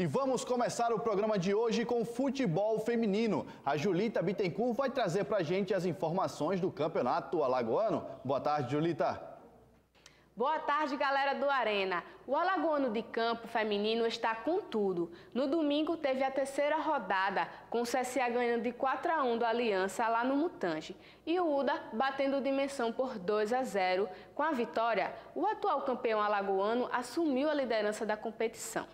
E vamos começar o programa de hoje com futebol feminino. A Julita Bittencourt vai trazer para a gente as informações do Campeonato Alagoano. Boa tarde, Julita. Boa tarde, galera do Arena. O Alagoano de Campo feminino está com tudo. No domingo teve a terceira rodada, com o CSA ganhando de 4 a 1 do Aliança lá no Mutange. E o UDA batendo dimensão por 2 a 0. Com a vitória, o atual campeão alagoano assumiu a liderança da competição.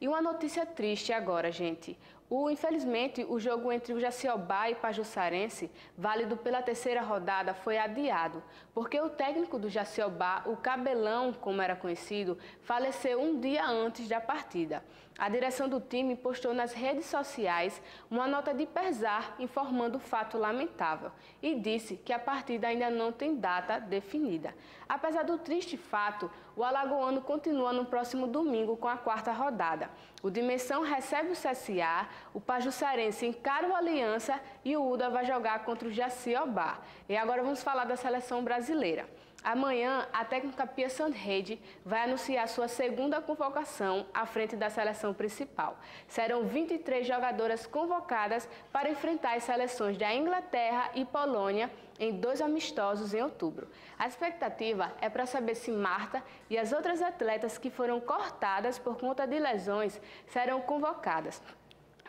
E uma notícia triste agora, gente. O, infelizmente, o jogo entre o Jaciobá e Pajuçarense, válido pela terceira rodada, foi adiado, porque o técnico do Jaciobá, o Cabelão, como era conhecido, faleceu um dia antes da partida. A direção do time postou nas redes sociais uma nota de pesar informando o fato lamentável e disse que a partida ainda não tem data definida. Apesar do triste fato, o Alagoano continua no próximo domingo com a quarta rodada. O Dimensão recebe o CSA, o Pajuçarense encara o Aliança e o UDA vai jogar contra o Jaci Obá. E agora vamos falar da seleção brasileira. Amanhã, a técnica Pia Sandrede vai anunciar sua segunda convocação à frente da seleção principal. Serão 23 jogadoras convocadas para enfrentar as seleções da Inglaterra e Polônia em dois amistosos em outubro. A expectativa é para saber se Marta e as outras atletas que foram cortadas por conta de lesões serão convocadas.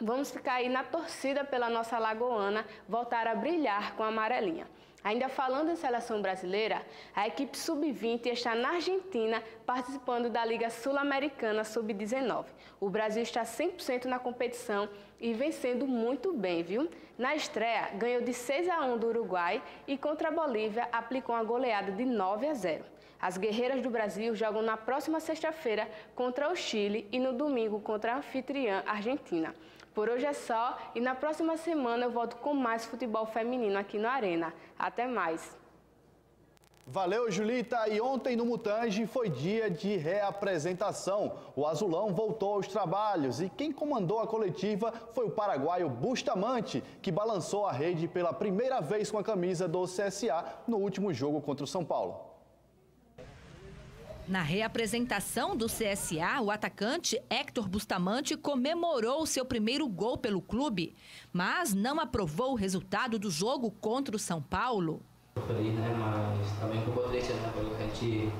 Vamos ficar aí na torcida pela nossa lagoana voltar a brilhar com a amarelinha. Ainda falando em seleção brasileira, a equipe sub-20 está na Argentina participando da Liga Sul-Americana Sub-19. O Brasil está 100% na competição e vencendo muito bem, viu? Na estreia, ganhou de 6 a 1 do Uruguai e contra a Bolívia aplicou uma goleada de 9 a 0. As guerreiras do Brasil jogam na próxima sexta-feira contra o Chile e no domingo contra a anfitriã Argentina. Por hoje é só e na próxima semana eu volto com mais futebol feminino aqui no Arena. Até mais! Valeu, Julita! E ontem no Mutange foi dia de reapresentação. O Azulão voltou aos trabalhos e quem comandou a coletiva foi o paraguaio Bustamante, que balançou a rede pela primeira vez com a camisa do CSA no último jogo contra o São Paulo. Na reapresentação do CSA, o atacante Héctor Bustamante comemorou seu primeiro gol pelo clube, mas não aprovou o resultado do jogo contra o São Paulo. Feliz, né? Mas também um pouco triste, né? Porque a gente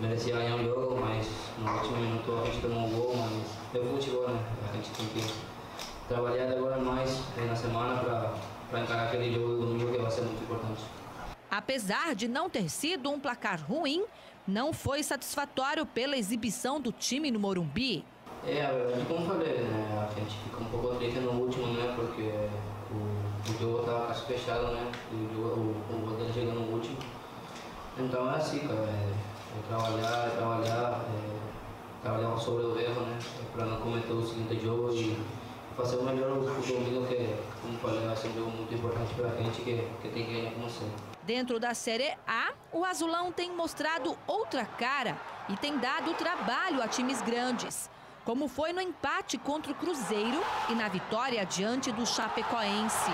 merecia ganhar um jogo, mas no último minuto a gente tomou um gol, mas é futebol, né? A gente tem que trabalhar agora mais na semana para encarar aquele jogo domingo que vai ser muito importante. Apesar de não ter sido um placar ruim, não foi satisfatório pela exibição do time no Morumbi. É, como falei, né, a gente fica um pouco triste no último, né, porque o, jogo estava quase fechado, né, o, jogo, o, o no último. Então é assim, cara, é, é trabalhar, é trabalhar, é, trabalhar sobre o erro, né, para não cometer o seguinte jogo e fazer o melhor o domingo, que, como falei, vai ser um jogo muito importante para a gente, que, que tem que ganhar como sempre. Dentro da Série A, o Azulão tem mostrado outra cara e tem dado trabalho a times grandes, como foi no empate contra o Cruzeiro e na vitória diante do Chapecoense.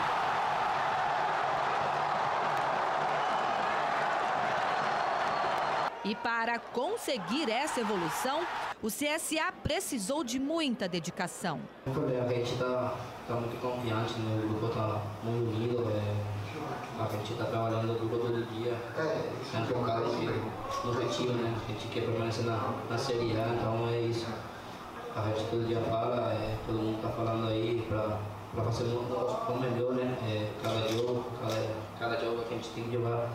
E para conseguir essa evolução, o CSA precisou de muita dedicação. A gente está tá muito confiante, né? o grupo está muito unido. É a gente está trabalhando duro todo dia, é, focado no objetivo, né? A gente quer permanecer na, na Série A, então é isso. A gente todo dia fala, é, todo mundo está falando aí para fazer o melhor, né? É, cada jogo, cada, cada jogo que a gente tem que jogar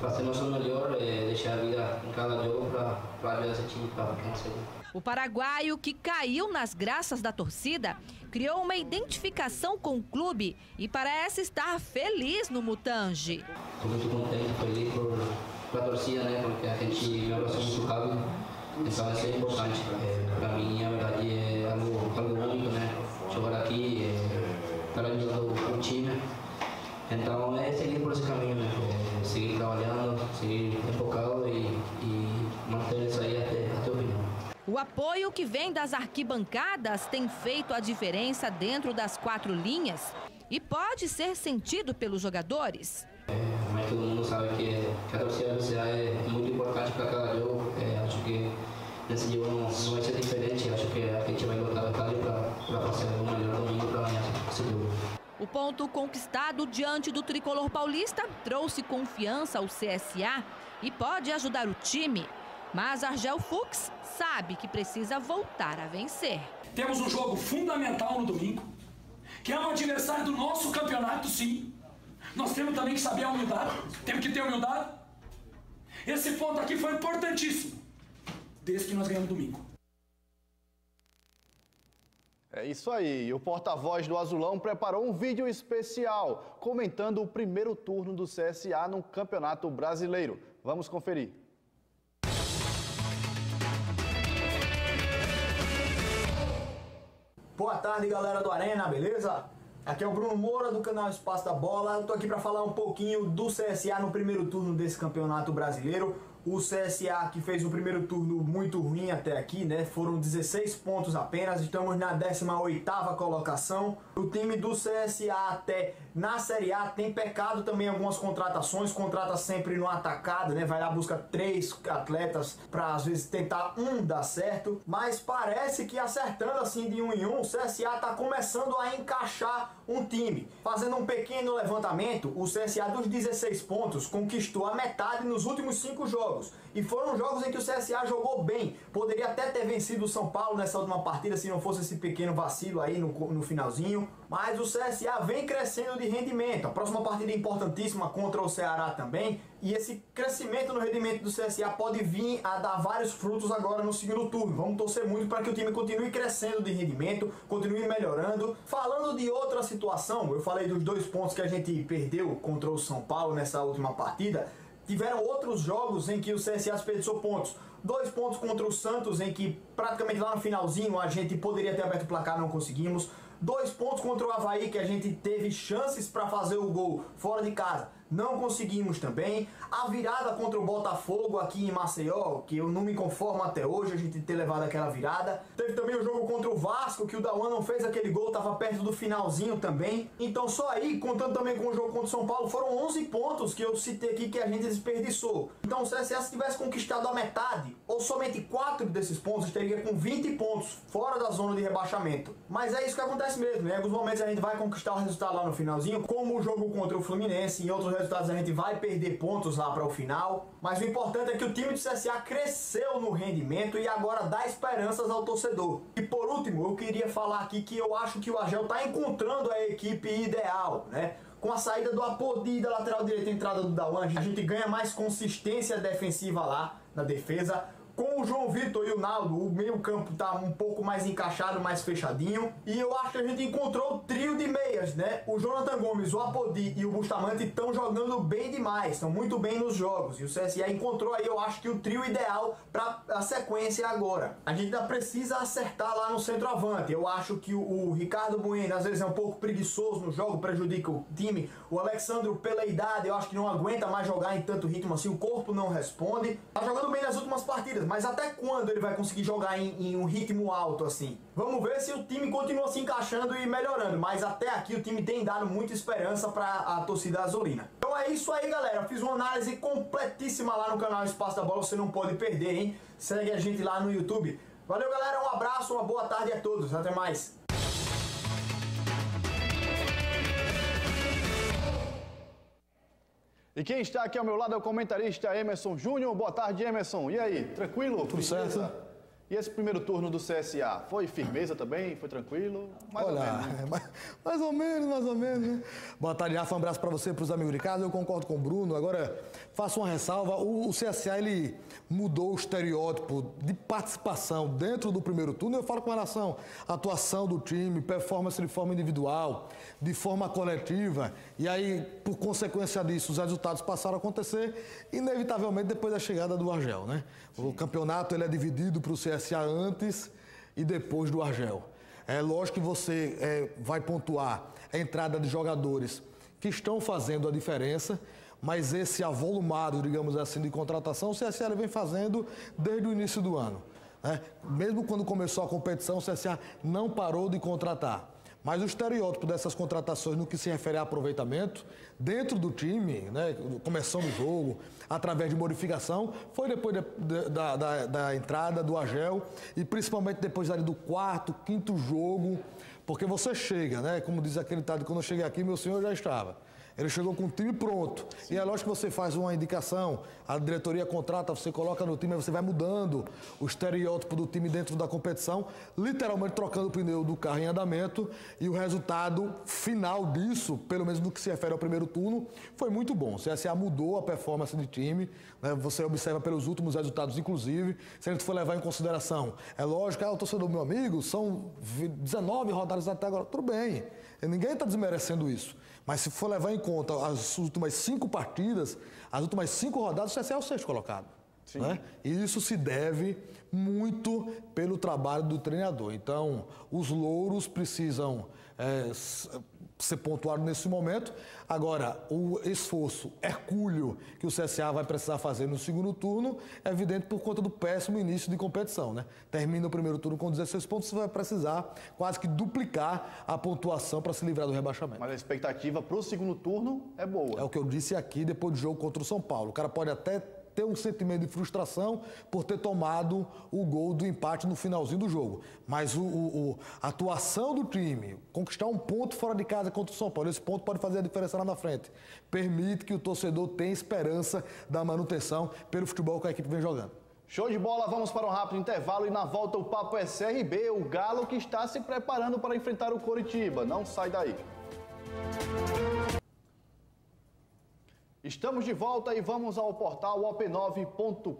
fazer nosso melhor, é, deixar a vida em cada jogo para ajudar esse time para vencer. O paraguaio, que caiu nas graças da torcida, criou uma identificação com o clube e parece estar feliz no Mutange. Estou muito contente, feliz por a torcida, né? Porque a gente me abraçou muito rápido. Então isso é importante. Para mim, a verdade, é algo, algo único, né? Jogar aqui, é, estar ajudando o time. Então é seguir por esse caminho, né? É, seguir trabalhando, seguir enfocado e, e manter isso aí até o apoio que vem das arquibancadas tem feito a diferença dentro das quatro linhas e pode ser sentido pelos jogadores. É, mas todo mundo sabe que, é, que a torcida do Ceará é muito importante para cada jogo. É, acho que nesse dia não vai ser diferente. Acho que a gente vai lutar tarde para fazer o melhor domingo para ganhar esse. O ponto conquistado diante do tricolor paulista trouxe confiança ao CSA e pode ajudar o time mas Argel Fux sabe que precisa voltar a vencer. Temos um jogo fundamental no domingo, que é um adversário do nosso campeonato, sim. Nós temos também que saber a humildade, temos que ter humildade. Esse ponto aqui foi importantíssimo, desde que nós ganhamos domingo. É isso aí. O porta-voz do Azulão preparou um vídeo especial comentando o primeiro turno do CSA no Campeonato Brasileiro. Vamos conferir. Boa tarde, galera do Arena, beleza? Aqui é o Bruno Moura do canal Espaço da Bola. Eu tô aqui para falar um pouquinho do CSA no primeiro turno desse Campeonato Brasileiro o CSA que fez o primeiro turno muito ruim até aqui, né? Foram 16 pontos apenas, estamos na 18ª colocação. O time do CSA até na Série A tem pecado também algumas contratações, contrata sempre no atacado, né? Vai lá busca três atletas para às vezes tentar um dar certo, mas parece que acertando assim de um em um, o CSA tá começando a encaixar um time. Fazendo um pequeno levantamento, o CSA dos 16 pontos conquistou a metade nos últimos cinco jogos jogos. E foram jogos em que o CSA jogou bem. Poderia até ter vencido o São Paulo nessa última partida se não fosse esse pequeno vacilo aí no, no finalzinho. Mas o CSA vem crescendo de rendimento. A próxima partida é importantíssima contra o Ceará também. E esse crescimento no rendimento do CSA pode vir a dar vários frutos agora no segundo turno. Vamos torcer muito para que o time continue crescendo de rendimento, continue melhorando. Falando de outra situação, eu falei dos dois pontos que a gente perdeu contra o São Paulo nessa última partida. Tiveram outros jogos em que o CSA desperdiçou pontos. Dois pontos contra o Santos, em que praticamente lá no finalzinho a gente poderia ter aberto o placar, não conseguimos. Dois pontos contra o Havaí, que a gente teve chances para fazer o gol fora de casa não conseguimos também. A virada contra o Botafogo aqui em Maceió, que eu não me conformo até hoje a gente ter levado aquela virada. Teve também o jogo contra o Vasco, que o Dawan não fez aquele gol, tava perto do finalzinho também. Então só aí, contando também com o jogo contra o São Paulo, foram 11 pontos que eu citei aqui que a gente desperdiçou. Então se o CSS tivesse conquistado a metade, ou somente 4 desses pontos, estaria com 20 pontos fora da zona de rebaixamento. Mas é isso que acontece mesmo, né? Em alguns momentos a gente vai conquistar o resultado lá no finalzinho, como o jogo contra o Fluminense e outros resultados a gente vai perder pontos lá para o final, mas o importante é que o time do CSA cresceu no rendimento e agora dá esperanças ao torcedor. E por último, eu queria falar aqui que eu acho que o Argel está encontrando a equipe ideal, né? Com a saída do Apodi da lateral direita, entrada do Dawan, a gente ganha mais consistência defensiva lá na defesa com o João Vitor e o Naldo, o meio campo tá um pouco mais encaixado, mais fechadinho. E eu acho que a gente encontrou o trio de meias, né? O Jonathan Gomes, o Apodi e o Bustamante estão jogando bem demais, estão muito bem nos jogos. E o CSA encontrou aí, eu acho que o trio ideal para a sequência agora. A gente ainda precisa acertar lá no centroavante. Eu acho que o, o Ricardo Bueno às vezes é um pouco preguiçoso no jogo, prejudica o time. O Alexandro, pela idade, eu acho que não aguenta mais jogar em tanto ritmo assim, o corpo não responde. Tá jogando bem nas últimas partidas, mas até quando ele vai conseguir jogar em, em, um ritmo alto assim? Vamos ver se o time continua se encaixando e melhorando, mas até aqui o time tem dado muita esperança para a torcida azulina. Então é isso aí, galera. Fiz uma análise completíssima lá no canal Espaço da Bola, você não pode perder, hein? Segue a gente lá no YouTube. Valeu, galera. Um abraço, uma boa tarde a todos. Até mais. E quem está aqui ao meu lado é o comentarista Emerson Júnior. Boa tarde, Emerson. E aí, tranquilo? Tudo certo? E esse primeiro turno do CSA? Foi firmeza também? Foi tranquilo? Mais Olha, ou menos. Né? Mais, mais, ou menos, mais ou menos. Né? Boa tarde, Rafa. Um abraço para você, para os amigos de casa. Eu concordo com o Bruno. Agora, faço uma ressalva. O, o, CSA, ele mudou o estereótipo de participação dentro do primeiro turno. Eu falo com relação à atuação do time, performance de forma individual, de forma coletiva. E aí, por consequência disso, os resultados passaram a acontecer, inevitavelmente, depois da chegada do Argel, né? O campeonato, ele é dividido para o CSA CSA antes e depois do Argel. É lógico que você é, vai pontuar a entrada de jogadores que estão fazendo a diferença, mas esse avolumado, digamos assim, de contratação, o CSA vem fazendo desde o início do ano. Né? Mesmo quando começou a competição, o CSA não parou de contratar. Mas o estereótipo dessas contratações no que se refere a aproveitamento dentro do time, né, começando o jogo, através de modificação, foi depois de, de, da, da, da, entrada do Agel e principalmente depois ali do quarto, quinto jogo, Porque você chega, né? Como diz aquele ditado, quando eu cheguei aqui, meu senhor já estava. Ele chegou com o time pronto. Sim. E é lógico que você faz uma indicação, a diretoria contrata, você coloca no time, você vai mudando o estereótipo do time dentro da competição, literalmente trocando o pneu do carro em andamento. E o resultado final disso, pelo menos no que se refere ao primeiro turno, foi muito bom. O CSA mudou a performance de time, né? você observa pelos últimos resultados, inclusive. Se a gente for levar em consideração, é lógico, ah, o torcedor meu amigo, são 19 rodadas até agora, tudo bem. Ninguém está desmerecendo isso. Mas se for levar em conta as últimas cinco partidas, as últimas cinco rodadas, o CSA é o sexto colocado. Né? E isso se deve muito pelo trabalho do treinador. Então, os louros precisam é, ser pontuado nesse momento. Agora, o esforço hercúleo que o CSA vai precisar fazer no segundo turno é evidente por conta do péssimo início de competição. Né? Termina o primeiro turno com 16 pontos, você vai precisar quase que duplicar a pontuação para se livrar do rebaixamento. Mas a expectativa para o segundo turno é boa. É o que eu disse aqui depois do jogo contra o São Paulo. O cara pode até ter um sentimento de frustração por ter tomado o gol do empate no finalzinho do jogo. Mas o, o, a atuação do time, conquistar um ponto fora de casa contra o São Paulo, esse ponto pode fazer a diferença lá na frente. Permite que o torcedor tenha esperança da manutenção pelo futebol que a equipe vem jogando. Show de bola, vamos para um rápido intervalo e na volta o papo é CRB, o Galo que está se preparando para enfrentar o Coritiba. Não sai daí. Estamos de volta e vamos ao portal op9.com.br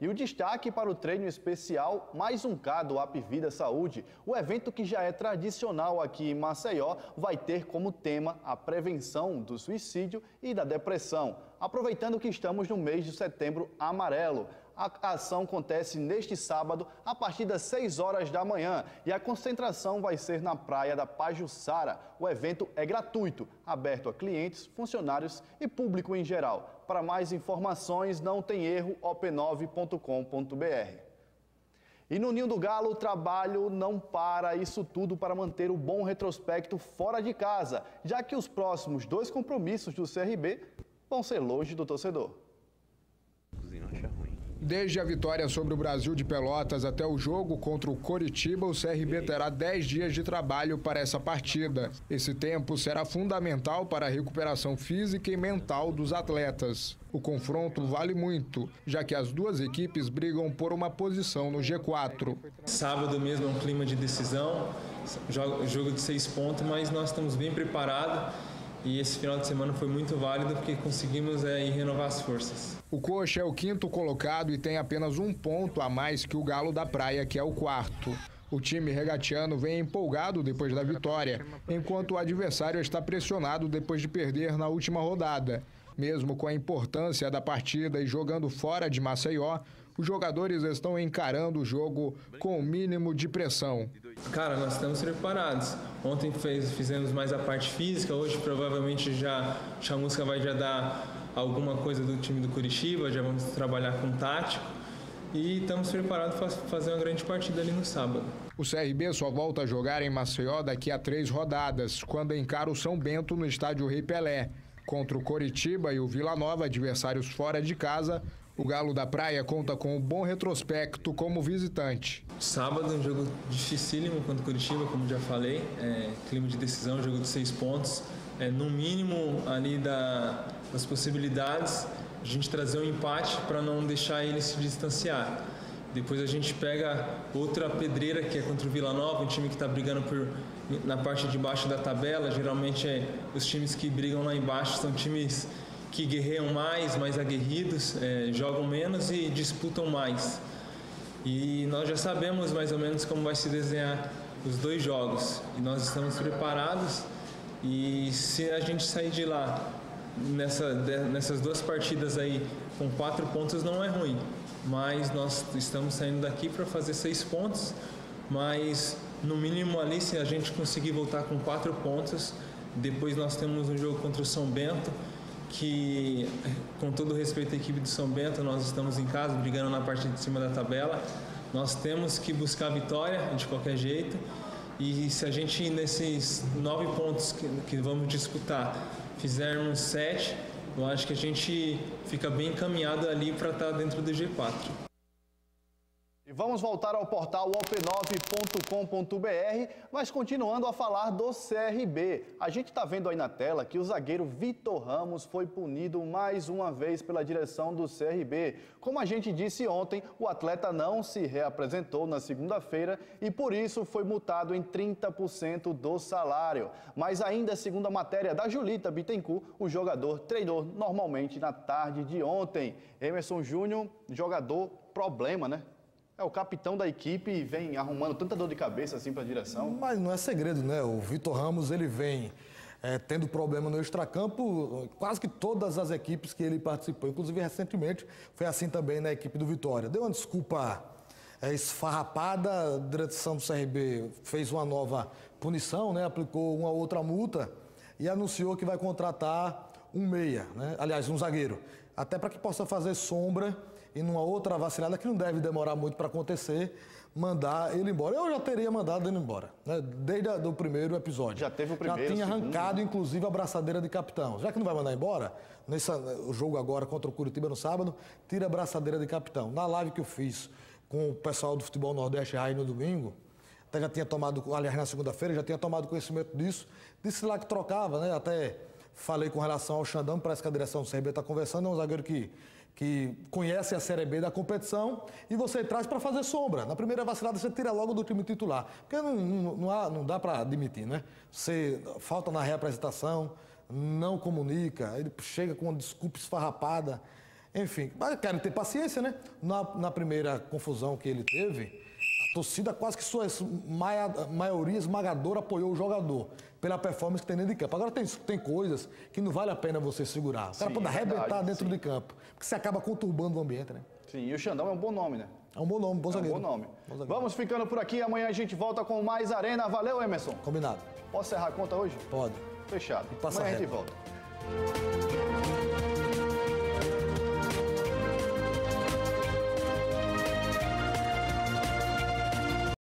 e o destaque para o treino especial Mais um K do App Vida Saúde. O evento que já é tradicional aqui em Maceió vai ter como tema a prevenção do suicídio e da depressão, aproveitando que estamos no mês de setembro amarelo. A ação acontece neste sábado, a partir das 6 horas da manhã, e a concentração vai ser na praia da Pajuçara. O evento é gratuito, aberto a clientes, funcionários e público em geral. Para mais informações, não tem erro, op9.com.br. E no Ninho do Galo, o trabalho não para, isso tudo para manter o bom retrospecto fora de casa, já que os próximos dois compromissos do CRB vão ser longe do torcedor. Desde a vitória sobre o Brasil de Pelotas até o jogo contra o Coritiba, o CRB terá 10 dias de trabalho para essa partida. Esse tempo será fundamental para a recuperação física e mental dos atletas. O confronto vale muito, já que as duas equipes brigam por uma posição no G4. Sábado mesmo é um clima de decisão, jogo de seis pontos, mas nós estamos bem preparados e esse final de semana foi muito válido porque conseguimos é, renovar as forças. O Coxa é o quinto colocado e tem apenas um ponto a mais que o Galo da Praia, que é o quarto. O time regatiano vem empolgado depois da vitória, enquanto o adversário está pressionado depois de perder na última rodada. Mesmo com a importância da partida e jogando fora de Maceió, os jogadores estão encarando o jogo com o mínimo de pressão. Cara, nós estamos preparados. Ontem fez, fizemos mais a parte física, hoje provavelmente já a música vai já dar alguma coisa do time do Curitiba, já vamos trabalhar com tático e estamos preparados para fazer uma grande partida ali no sábado. O CRB só volta a jogar em Maceió daqui a três rodadas, quando encara o São Bento no estádio Rei Pelé. Contra o Coritiba e o Vila Nova, adversários fora de casa, o Galo da Praia conta com um bom retrospecto como visitante. Sábado, um jogo dificílimo contra o Curitiba, como já falei. É, clima de decisão, jogo de seis pontos. É, no mínimo ali da, das possibilidades, a gente trazer um empate para não deixar ele se distanciar. Depois a gente pega outra pedreira que é contra o Vila Nova, um time que está brigando por, na parte de baixo da tabela. Geralmente é, os times que brigam lá embaixo são times que guerreiam mais, mais aguerridos, é, jogam menos e disputam mais. E nós já sabemos mais ou menos como vai se desenhar os dois jogos. E nós estamos preparados e se a gente sair de lá nessa, nessas duas partidas aí com quatro pontos não é ruim. Mas nós estamos saindo daqui para fazer seis pontos, mas no mínimo ali se a gente conseguir voltar com quatro pontos, depois nós temos um jogo contra o São Bento que, com todo respeito à equipe de São Bento, nós estamos em casa brigando na parte de cima da tabela. Nós temos que buscar a vitória de qualquer jeito. E se a gente, nesses nove pontos que, que vamos disputar, fizermos sete, eu acho que a gente fica bem encaminhado ali para estar dentro do G4. Vamos voltar ao portal op9.com.br, mas continuando a falar do CRB. A gente está vendo aí na tela que o zagueiro Vitor Ramos foi punido mais uma vez pela direção do CRB. Como a gente disse ontem, o atleta não se reapresentou na segunda-feira e por isso foi multado em 30% do salário. Mas ainda segundo a matéria da Julita Bittencourt, o jogador treinou normalmente na tarde de ontem. Emerson Júnior, jogador problema, né? É, o capitão da equipe vem arrumando tanta dor de cabeça assim para a direção. Mas não é segredo, né? O Vitor Ramos, ele vem é, tendo problema no extracampo, quase que todas as equipes que ele participou. Inclusive, recentemente, foi assim também na equipe do Vitória. Deu uma desculpa é, esfarrapada, a direção do CRB fez uma nova punição, né? Aplicou uma outra multa e anunciou que vai contratar um meia, né? aliás, um zagueiro, até para que possa fazer sombra e numa outra vacilada que não deve demorar muito para acontecer, mandar ele embora. Eu já teria mandado ele embora, né? desde o primeiro episódio. Já teve o primeiro. Já tinha arrancado, inclusive, a braçadeira de capitão. Já que não vai mandar embora, nesse o jogo agora contra o Curitiba no sábado, tira a braçadeira de capitão. Na live que eu fiz com o pessoal do futebol Nordeste aí no domingo, até já tinha tomado, aliás, na segunda-feira, já tinha tomado conhecimento disso, disse lá que trocava, né? Até falei com relação ao Xandão, parece que a direção do CRB está conversando, é um zagueiro que que conhece a Série B da competição e você traz para fazer sombra. Na primeira vacilada você tira logo do time titular. Porque não, não, não, há, não dá para admitir, né? Você falta na reapresentação, não comunica, ele chega com uma desculpa esfarrapada. Enfim, mas quero ter paciência, né? Na, na primeira confusão que ele teve, torcida quase que sua maioria esmagadora apoiou o jogador pela performance que tem dentro de campo. Agora tem, tem coisas que não vale a pena você segurar. O cara sim, pode é arrebentar verdade, dentro sim. de campo, porque você acaba conturbando o ambiente, né? Sim, e o Xandão é um bom nome, né? É um bom nome, bom zagueiro. É um bom nome. Bom zagueiro. Vamos ficando por aqui, amanhã a gente volta com mais Arena. Valeu, Emerson. Combinado. Posso encerrar a conta hoje? Pode. Fechado. E passa amanhã a gente volta.